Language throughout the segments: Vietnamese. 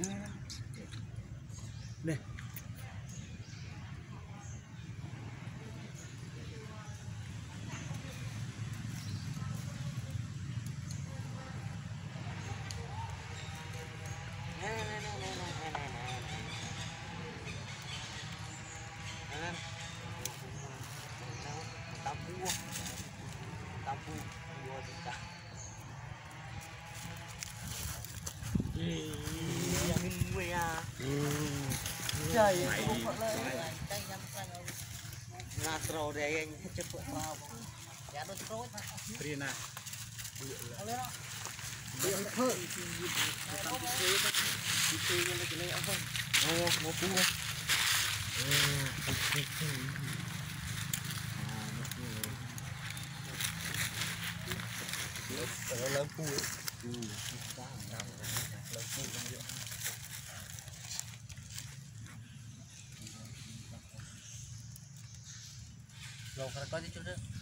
Sarah. trời là trò để anh chụp phượng vào giá đôi trôi tiền à Hãy subscribe cho kênh Ghiền Mì Gõ Để không bỏ lỡ những video hấp dẫn lớn lớn phu ấy. Ừ, lớn phu નોકર કરી દીધું છે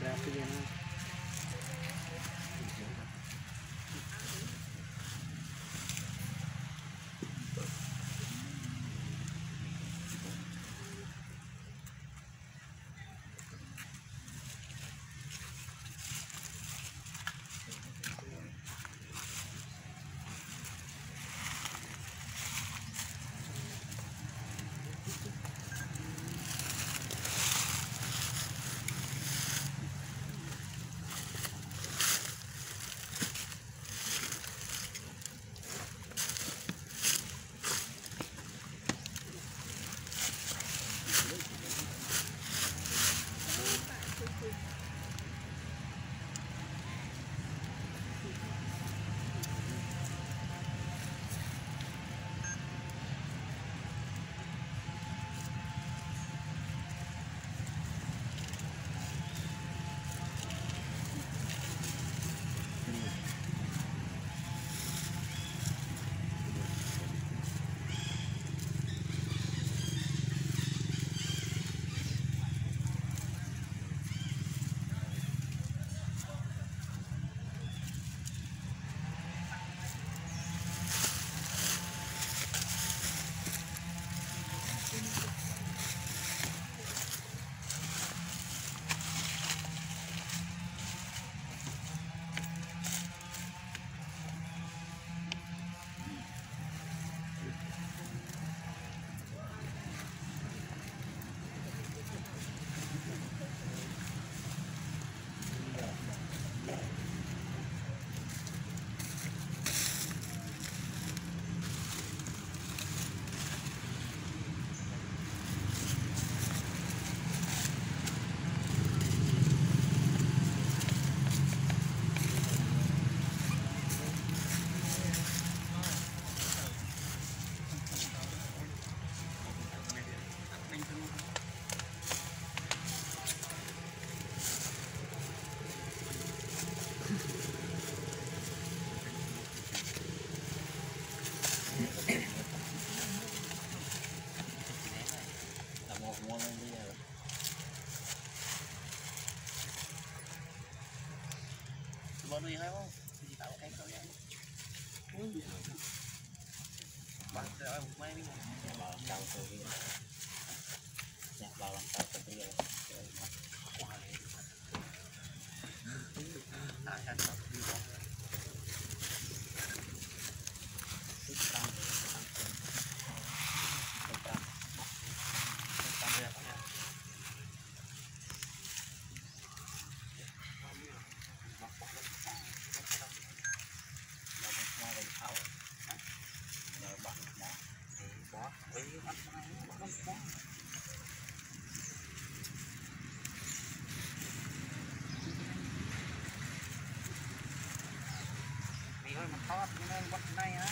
Back again. probably how long? hot dengan buat naik ya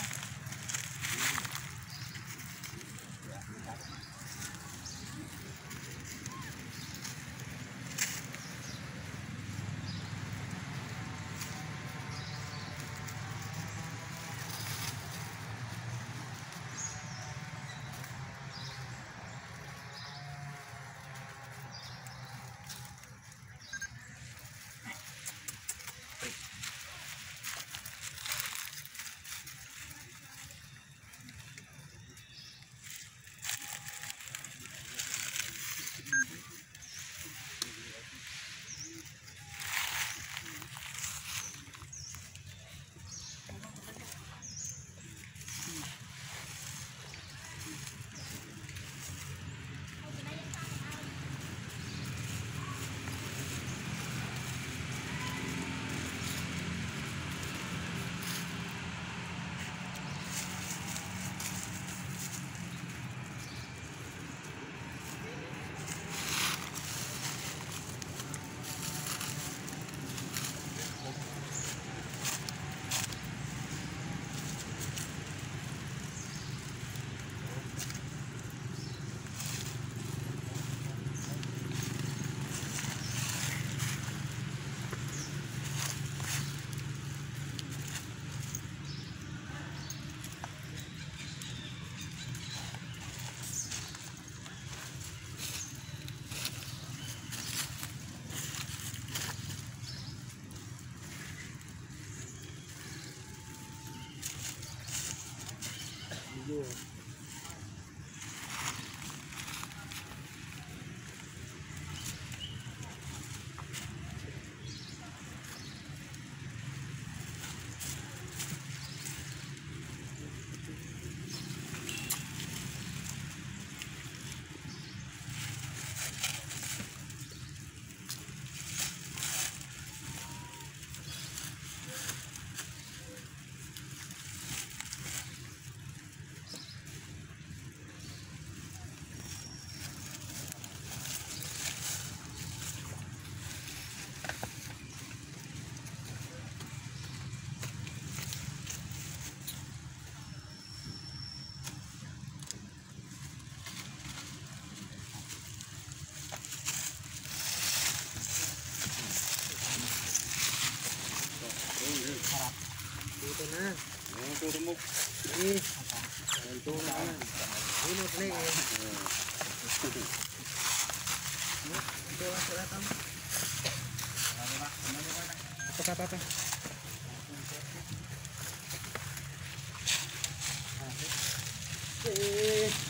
Yeah. Turo mo. Eh. Turo na. Turo na. Turo na. Apa apa? Eh.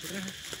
Gracias.